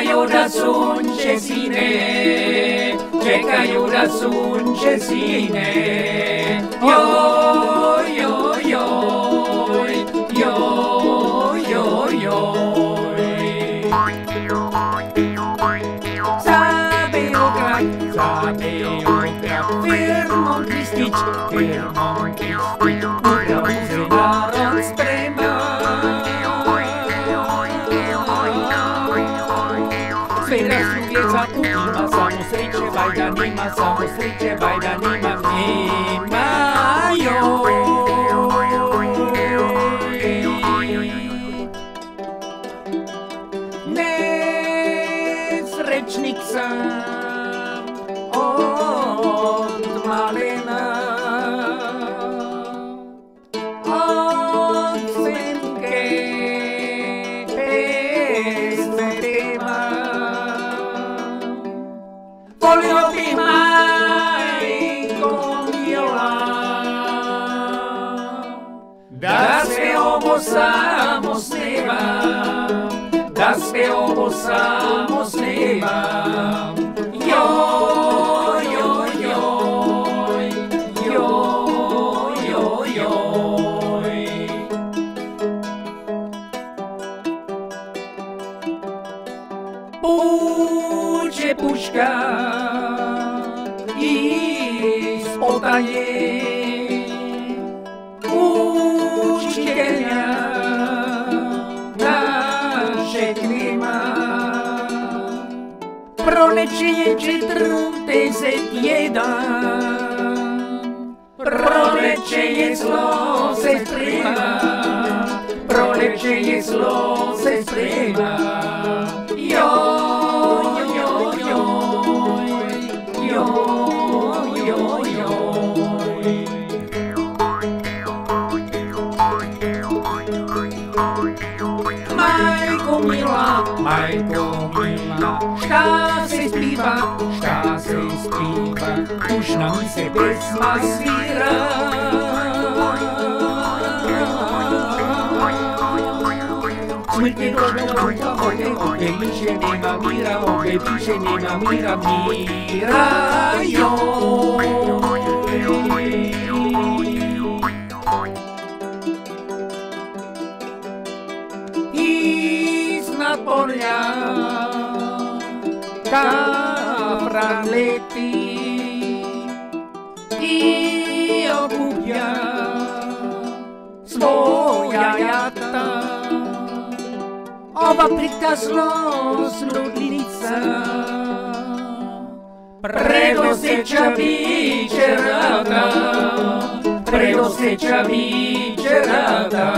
aiuta sun cesine, ce aiuta sun cesine. Yo, yo, yo, yo, yo, yo. Sabeu crack, sabeu crack, firmon Christic, firmon Christic. Vajda nima, samo sreće vajda nima, almoçamos leva, almoçamos leva. Yo, yo, yo, yo, iz potaje Učitelja naše klima. Proleće je četrdeset jedan Proleće je zlo Proleće je Majko mila, majko mila, šta se spiva, šta se spiva, už nam se pesma svira. Smrt je došla ruka, ovdje, ovdje više nema mira, ovdje više nema mira, mira, joj. Japonia Capra leti I obubia Svoja jata Ova prikazno zludnica Predosjeća vičerata Predosjeća vičerata